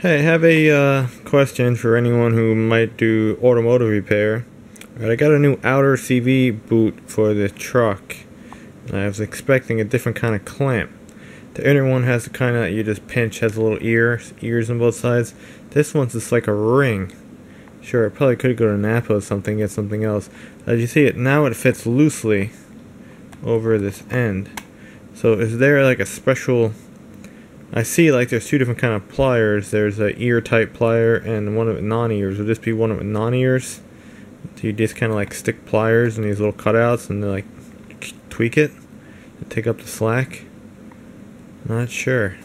Hey, I have a uh, question for anyone who might do automotive repair. Right, I got a new outer CV boot for the truck. I was expecting a different kind of clamp. The inner one has the kind that you just pinch, has a little ear, ears on both sides. This one's just like a ring. Sure, I probably could go to Napa or something, get something else. As you see it, now it fits loosely over this end. So is there like a special I see like there's two different kind of pliers. There's a ear type plier and one of non-ears. Would this be one of non-ears? Do you just kind of like stick pliers in these little cutouts and like tweak it and take up the slack? Not sure.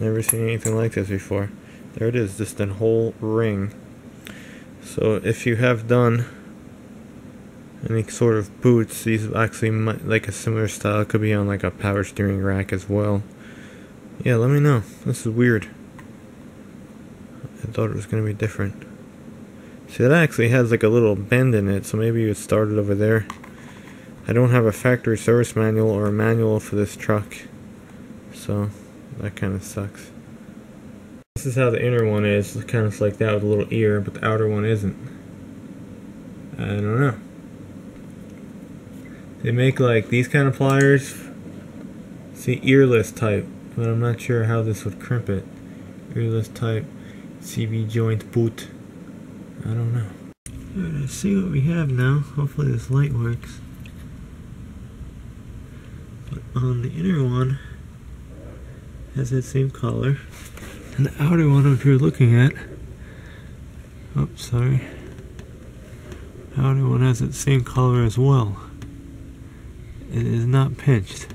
Never seen anything like this before. There it is, just a whole ring. So if you have done any sort of boots. These actually might, like a similar style could be on like a power steering rack as well. Yeah, let me know. This is weird. I thought it was gonna be different. See, that actually has like a little bend in it, so maybe it started over there. I don't have a factory service manual or a manual for this truck, so that kind of sucks. This is how the inner one is, kind of like that with a little ear, but the outer one isn't. I don't know. They make like these kind of pliers. See, earless type, but I'm not sure how this would crimp it. Earless type, CV joint boot. I don't know. Let's see what we have now. Hopefully this light works. But on the inner one, has that same color. And the outer one, which you're looking at, oops, sorry. The outer one has that same color as well it is not pinched.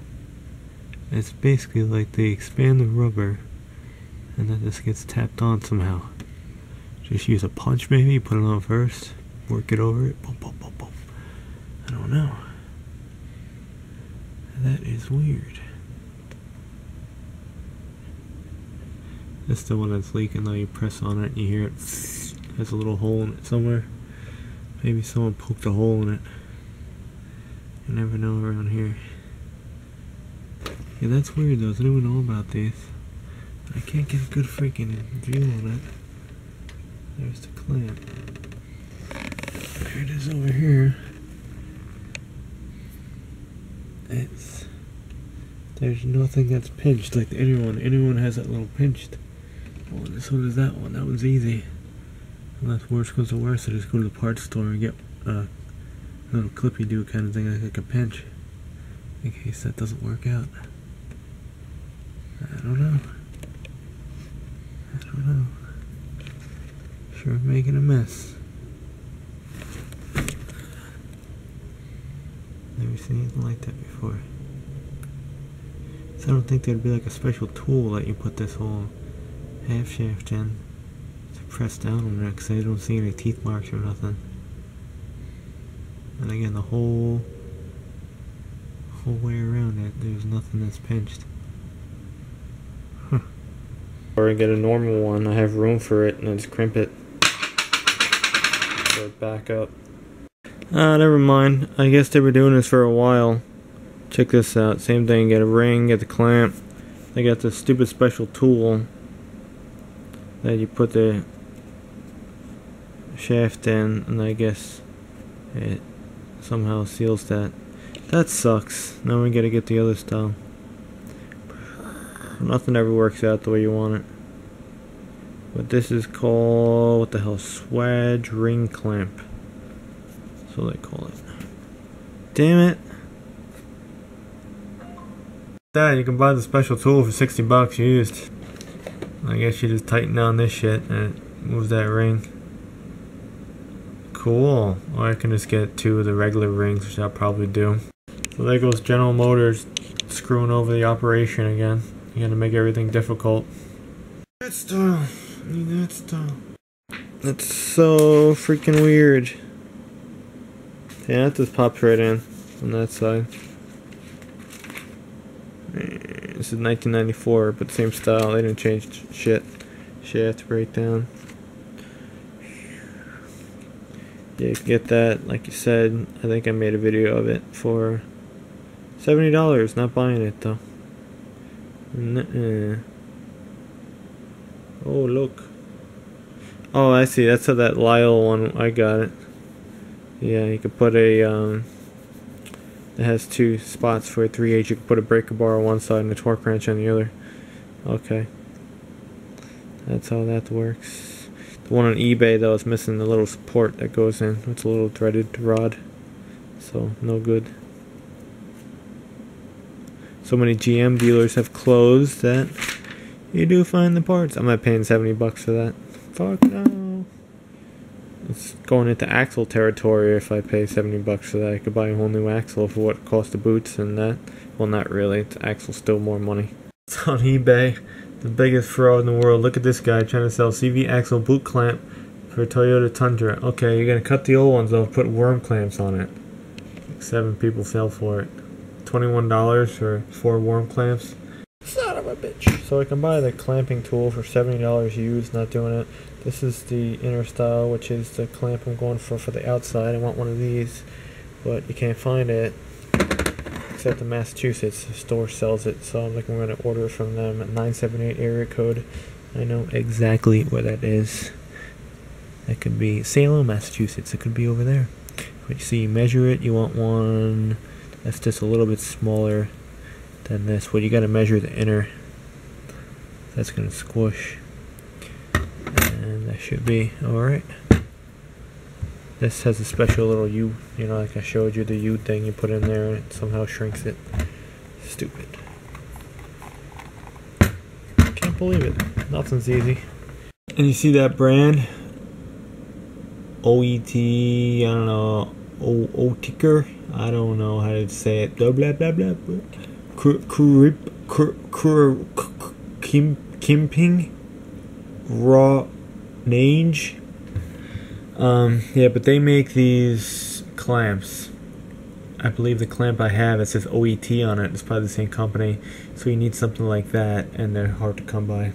It's basically like they expand the rubber and then this gets tapped on somehow. Just use a punch maybe, put it on first, work it over it, boom, boom, boom, boom. I don't know. That is weird. That's the one that's leaking now you press on it and you hear it has a little hole in it somewhere. Maybe someone poked a hole in it. You never know around here. Yeah, that's weird though. Don't even know about this? I can't get a good freaking view on it. There's the clamp. There it is over here. It's there's nothing that's pinched like the inner one. The inner one has that little pinched. Oh, so does that one. That one's easy. Unless worse goes to worse, I just go to the parts store and get uh, little clippy do kind of thing like, like a pinch in case that doesn't work out. I don't know. I don't know. Sure making a mess. Never seen anything like that before. So I don't think there'd be like a special tool that you put this whole half shaft in to press down on it because I don't see any teeth marks or nothing. And again, the whole whole way around it, there's nothing that's pinched. Huh. Or I get a normal one, I have room for it, and I just crimp it. So back up. Ah, never mind. I guess they were doing this for a while. Check this out. Same thing. Get a ring, get the clamp. They got this stupid special tool that you put the shaft in, and I guess it somehow seals that. That sucks. Now we gotta get the other style. Nothing ever works out the way you want it. But this is called, what the hell, Swage Ring Clamp. That's what they call it. Damn it. That, you can buy the special tool for 60 bucks used. I guess you just tighten down this shit and it moves that ring. Cool. I can just get two of the regular rings, which I'll probably do. So there goes General Motors screwing over the operation again. You gotta make everything difficult. That stuff. I that stuff. That's so freaking weird. Yeah, that just pops right in on that side. This is 1994, but same style. They didn't change shit. Shaft breakdown. yeah, you can get that. Like you said, I think I made a video of it for seventy dollars. Not buying it though. Nuh-uh. Oh, look. Oh, I see. That's how that Lisle one. I got it. Yeah, you could put a. Um, it has two spots for a 3H. You could put a breaker bar on one side and a torque wrench on the other. Okay. That's how that works. The one on eBay, though, is missing the little support that goes in. It's a little threaded rod. So, no good. So many GM dealers have closed that you do find the parts. I'm not paying 70 bucks for that. Fuck no. It's going into axle territory if I pay 70 bucks for that. I could buy a whole new axle for what cost the boots and that. Well, not really. It's axle still more money. It's on eBay. The biggest fraud in the world. Look at this guy trying to sell CV axle boot clamp for Toyota Tundra. Okay, you're gonna cut the old ones off, put worm clamps on it. Seven people fell for it. $21 for four worm clamps. Son of a bitch. So I can buy the clamping tool for $70 used, not doing it. This is the inner style, which is the clamp I'm going for for the outside. I want one of these, but you can't find it except in Massachusetts. Store sells it, so I'm looking. I'm going to order from them at 978 area code. I know exactly where that is. That could be Salem, Massachusetts. It could be over there. But you see, you measure it, you want one that's just a little bit smaller than this. Well, you got to measure the inner. That's going to squish. And that should be alright. This has a special little U, you know, like I showed you, the U thing you put in there and it somehow shrinks it. Stupid. Can't believe it. Nothing's easy. And you see that brand? OET, I don't know, O O ticker. I don't know how to say it. Blah blah blah blah. Kurip Kur Kim Kimping Raw Nange. Um, yeah, but they make these clamps. I believe the clamp I have it says OET on it. It's probably the same company, so you need something like that, and they're hard to come by.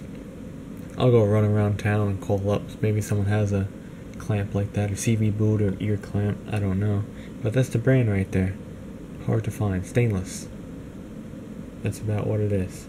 I'll go run around town and call up. Maybe someone has a clamp like that, or CV boot, or ear clamp. I don't know, but that's the brand right there. Hard to find. Stainless. That's about what it is.